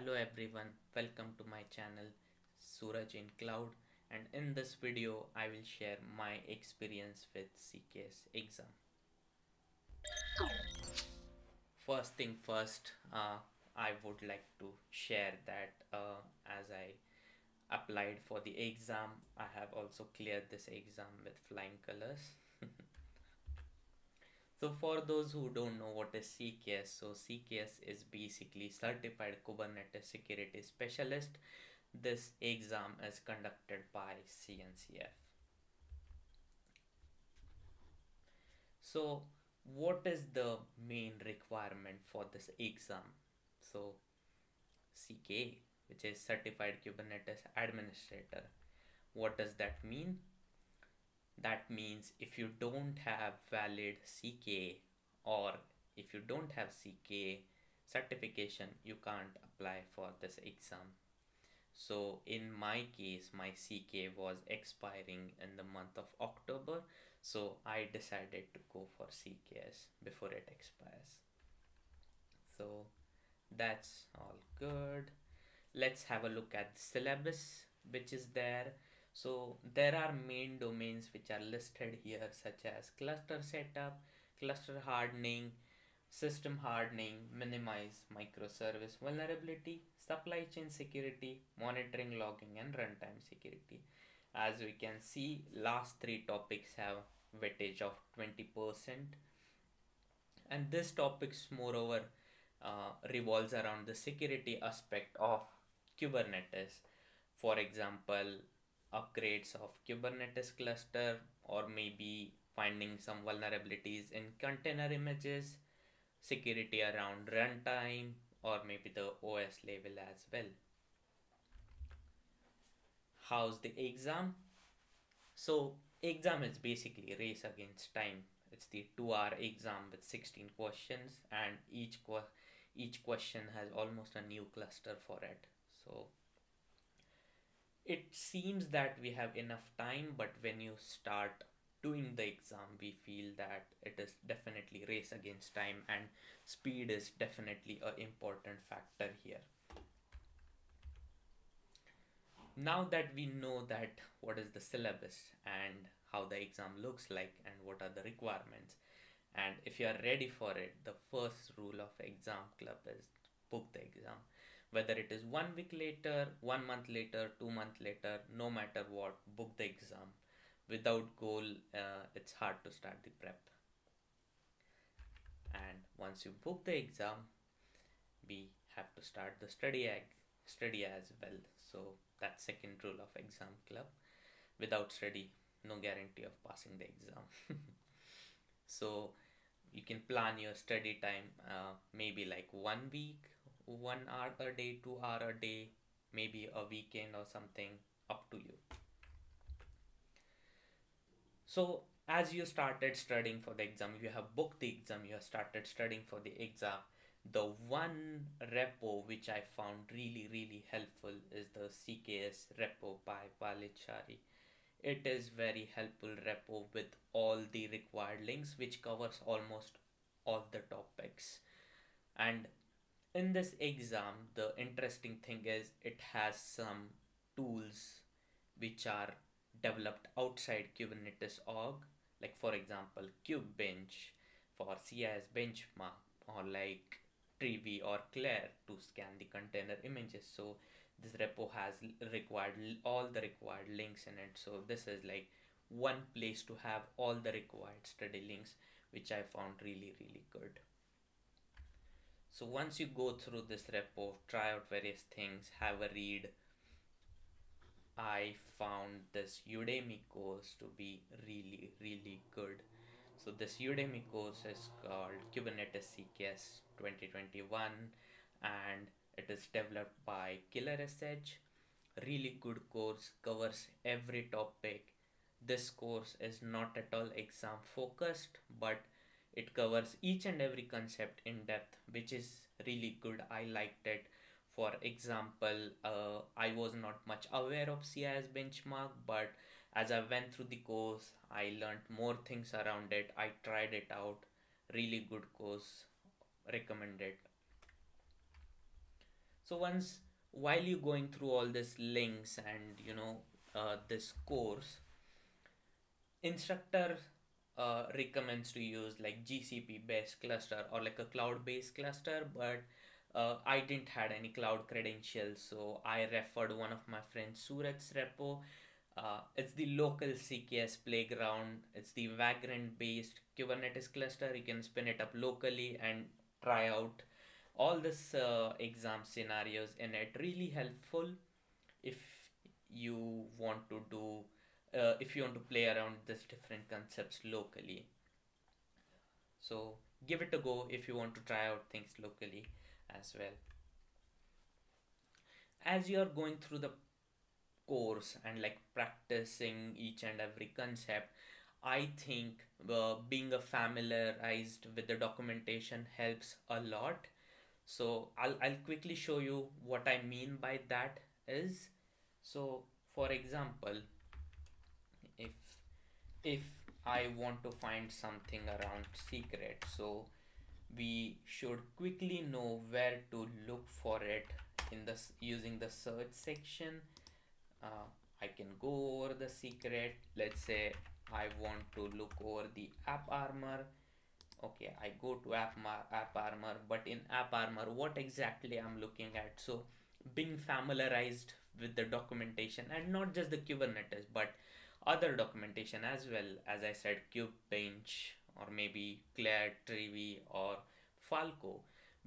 Hello everyone, welcome to my channel Suraj in Cloud and in this video I will share my experience with CKS exam. First thing first, uh, I would like to share that uh, as I applied for the exam, I have also cleared this exam with flying colors. So for those who don't know what is CKS, so CKS is basically Certified Kubernetes Security Specialist. This exam is conducted by CNCF. So what is the main requirement for this exam? So CKA, which is Certified Kubernetes Administrator. What does that mean? That means if you don't have valid CKA or if you don't have CKA certification you can't apply for this exam. So in my case my CKA was expiring in the month of October. So I decided to go for CKS before it expires. So that's all good. Let's have a look at the syllabus which is there so there are main domains which are listed here such as cluster setup, cluster hardening, system hardening, minimize microservice vulnerability, supply chain security, monitoring logging and runtime security. As we can see last three topics have weightage of 20% and this topics moreover uh, revolves around the security aspect of Kubernetes. For example, upgrades of Kubernetes cluster or maybe finding some vulnerabilities in container images, security around runtime or maybe the OS level as well. How's the exam? So exam is basically race against time. It's the two hour exam with 16 questions and each each question has almost a new cluster for it. So it seems that we have enough time but when you start doing the exam we feel that it is definitely race against time and speed is definitely an important factor here. Now that we know that what is the syllabus and how the exam looks like and what are the requirements and if you are ready for it the first rule of exam club is book the exam whether it is one week later, one month later, two month later, no matter what, book the exam. Without goal, uh, it's hard to start the prep. And once you book the exam, we have to start the study ag study as well. So that's second rule of exam club. Without study, no guarantee of passing the exam. so you can plan your study time uh, maybe like one week one hour a day, two hour a day, maybe a weekend or something, up to you. So as you started studying for the exam, you have booked the exam, you have started studying for the exam. The one repo which I found really, really helpful is the CKS repo by Walid Shaari. It is very helpful repo with all the required links which covers almost all the topics. And in this exam the interesting thing is it has some tools which are developed outside kubernetes org. Like for example kubebench for cis benchmark or like Trivy or Clair to scan the container images. So this repo has required all the required links in it. So this is like one place to have all the required study links which i found really really good so once you go through this repo try out various things have a read. I found this udemy course to be really really good. So this udemy course is called kubernetes cks 2021 and it is developed by killer sh really good course covers every topic. This course is not at all exam focused but it covers each and every concept in depth which is really good. I liked it. For example uh, i was not much aware of cis benchmark but as i went through the course i learned more things around it. I tried it out. Really good course. Recommended. So once while you going through all these links and you know uh, this course instructor uh, recommends to use like gcp based cluster or like a cloud based cluster but uh, i didn't had any cloud credentials so i referred one of my friends suraj's repo. Uh, it's the local cks playground. It's the vagrant based kubernetes cluster. You can spin it up locally and try out all this uh, exam scenarios in it. Really helpful if you want to do uh, if you want to play around this different concepts locally. So give it a go if you want to try out things locally as well. As you are going through the course and like practicing each and every concept i think uh, being a familiarized with the documentation helps a lot. So I'll, I'll quickly show you what i mean by that is so for example if I want to find something around secret so we should quickly know where to look for it in this using the search section. Uh, I can go over the secret. Let's say I want to look over the AppArmor. Okay I go to app, AppArmor but in AppArmor what exactly I'm looking at? So being familiarized with the documentation and not just the Kubernetes but other documentation as well as I said Kubebench or maybe Clair Trivy or Falco.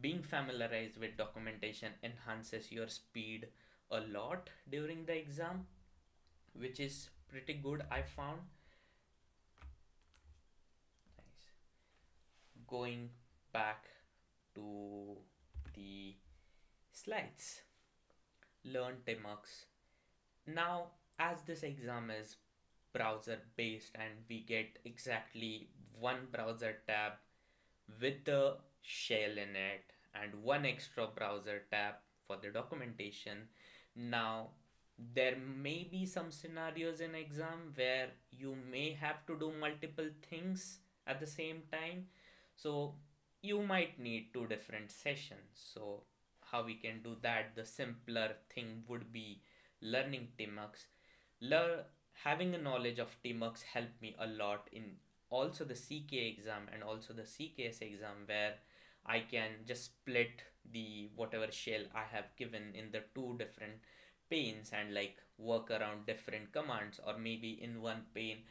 Being familiarized with documentation enhances your speed a lot during the exam which is pretty good I found. Nice. Going back to the slides. Learn Tmux. Now, as this exam is browser based and we get exactly one browser tab with the shell in it and one extra browser tab for the documentation. Now, there may be some scenarios in exam where you may have to do multiple things at the same time. So you might need two different sessions. So how we can do that the simpler thing would be learning tmux Learn, having a knowledge of tmux helped me a lot in also the cka exam and also the cks exam where i can just split the whatever shell i have given in the two different panes and like work around different commands or maybe in one pane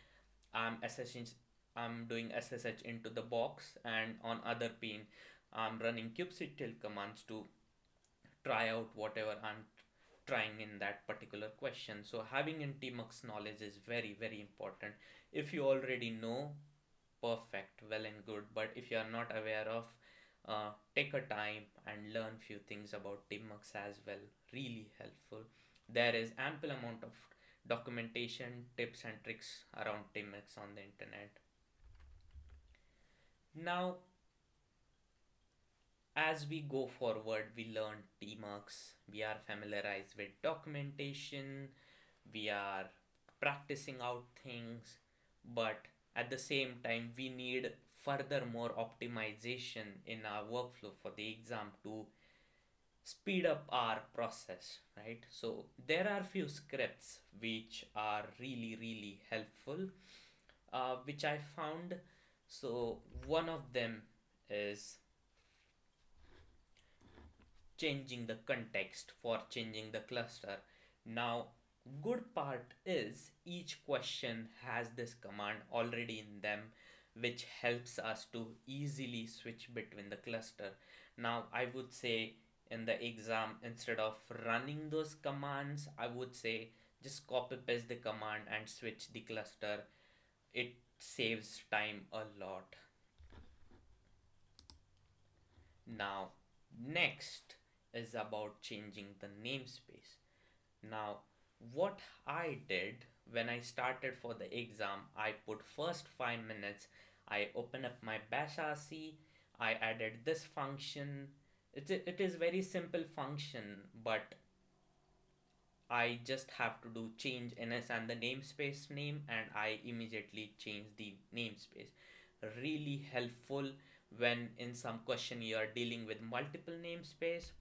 i'm SSH, i'm doing ssh into the box and on other pane i'm running kubectl commands to try out whatever I'm trying in that particular question. So having in Tmux knowledge is very, very important. If you already know, perfect, well and good. But if you are not aware of, uh, take a time and learn few things about Tmux as well. Really helpful. There is ample amount of documentation, tips and tricks around Tmux on the internet. Now as we go forward, we learn Tmux, we are familiarized with documentation, we are practicing out things, but at the same time, we need further more optimization in our workflow for the exam to speed up our process, right? So there are few scripts which are really, really helpful, uh, which I found. So one of them is changing the context for changing the cluster. Now, good part is each question has this command already in them which helps us to easily switch between the cluster. Now, I would say in the exam, instead of running those commands, I would say just copy paste the command and switch the cluster. It saves time a lot. Now, next is about changing the namespace. Now, what I did when I started for the exam, I put first 5 minutes, I open up my bash RC, I added this function. It's a, it is very simple function, but I just have to do change ns and the namespace name and I immediately change the namespace. Really helpful when in some question you are dealing with multiple namespace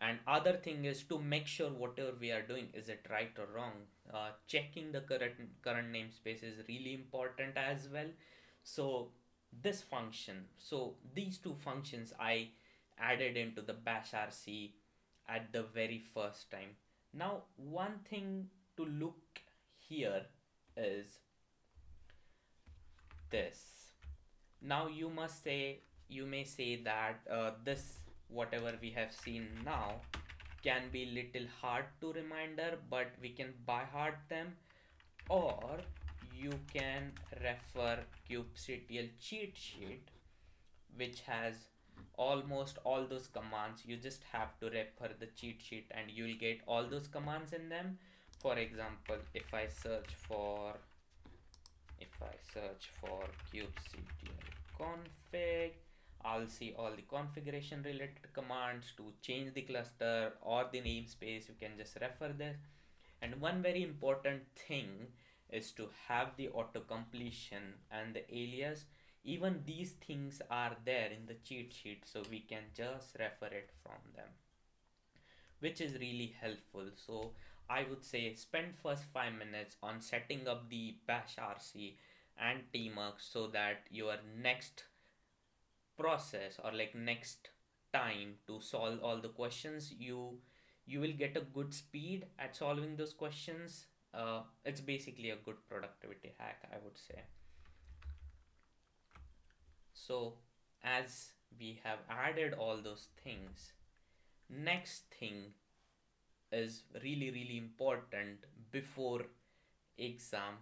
and other thing is to make sure whatever we are doing is it right or wrong uh, checking the current current namespace is really important as well. So this function so these two functions i added into the bash rc at the very first time. Now one thing to look here is this. Now you must say you may say that uh, this whatever we have seen now can be little hard to reminder but we can by heart them. Or you can refer kubectl cheat sheet which has almost all those commands. You just have to refer the cheat sheet and you'll get all those commands in them. For example if i search for if i search for kubectl config I'll see all the configuration related commands to change the cluster or the namespace. You can just refer this. And one very important thing is to have the auto completion and the alias. Even these things are there in the cheat sheet, so we can just refer it from them, which is really helpful. So I would say spend first five minutes on setting up the bash RC and tmux so that your next process or like next time to solve all the questions you you will get a good speed at solving those questions. Uh, it's basically a good productivity hack i would say. So as we have added all those things next thing is really really important before exam.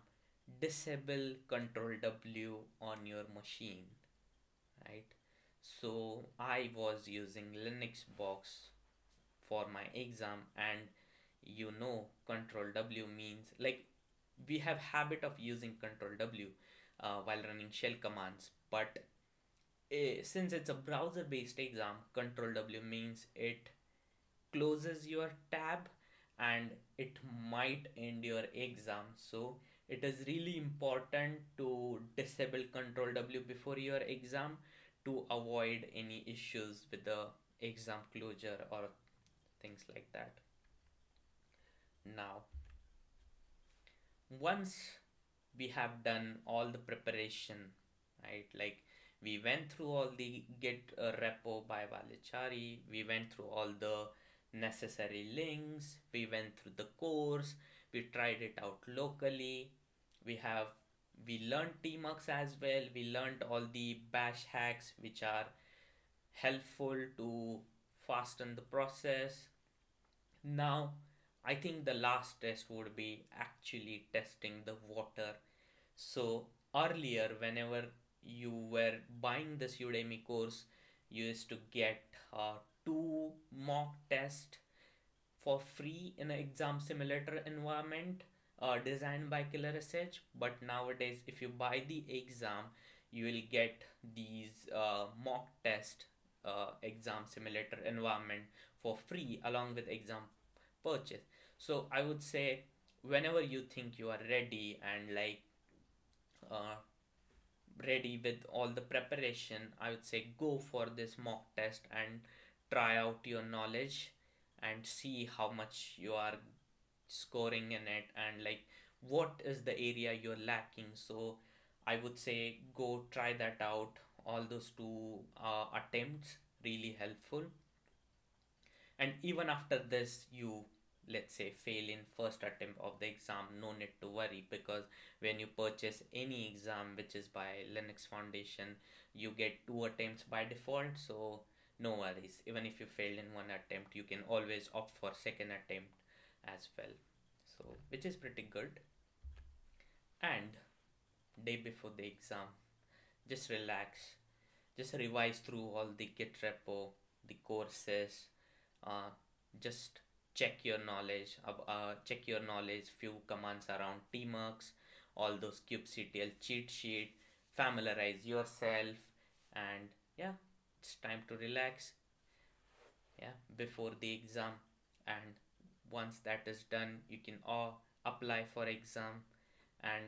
Disable control w on your machine right so I was using Linux box for my exam and you know control W means like we have habit of using control W uh, while running shell commands. But uh, since it's a browser based exam control W means it closes your tab and it might end your exam. So it is really important to disable control W before your exam to avoid any issues with the exam closure or things like that. Now, once we have done all the preparation, right? Like we went through all the Git uh, repo by Walid Shaari, we went through all the necessary links, we went through the course, we tried it out locally, we have we learned tmux as well. We learned all the bash hacks which are helpful to fasten the process. Now i think the last test would be actually testing the water. So earlier whenever you were buying this udemy course you used to get uh, two mock tests for free in an exam simulator environment uh, designed by Killer SH, but nowadays, if you buy the exam, you will get these uh, mock test uh, exam simulator environment for free along with exam purchase. So I would say whenever you think you are ready and like uh, ready with all the preparation, I would say go for this mock test and try out your knowledge and see how much you are scoring in it and like what is the area you're lacking? So i would say go try that out. All those two uh, attempts really helpful. And even after this you let's say fail in first attempt of the exam no need to worry because when you purchase any exam which is by linux foundation you get two attempts by default. So no worries. Even if you fail in one attempt you can always opt for second attempt as well. So which is pretty good. And day before the exam just relax. Just revise through all the git repo the courses. Uh, just check your knowledge uh, check your knowledge few commands around tmux all those kubectl cheat sheet familiarize yourself and yeah it's time to relax. Yeah before the exam and once that is done you can all apply for exam. And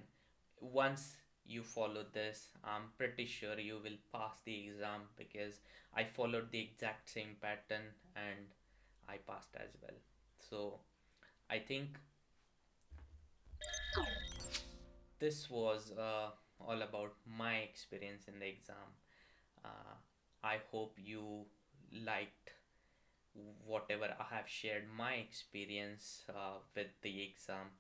once you follow this i'm pretty sure you will pass the exam because i followed the exact same pattern and i passed as well. So i think this was uh, all about my experience in the exam. Uh, i hope you liked whatever i have shared my experience uh, with the exam.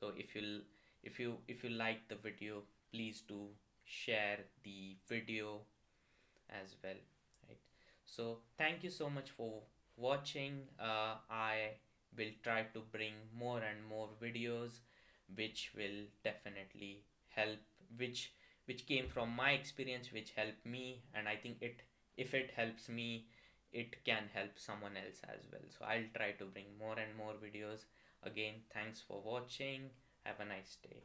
So if you if you if you like the video please do share the video as well right? So thank you so much for watching. Uh, i will try to bring more and more videos which will definitely help which which came from my experience which helped me and i think it if it helps me it can help someone else as well. So i'll try to bring more and more videos. Again thanks for watching. Have a nice day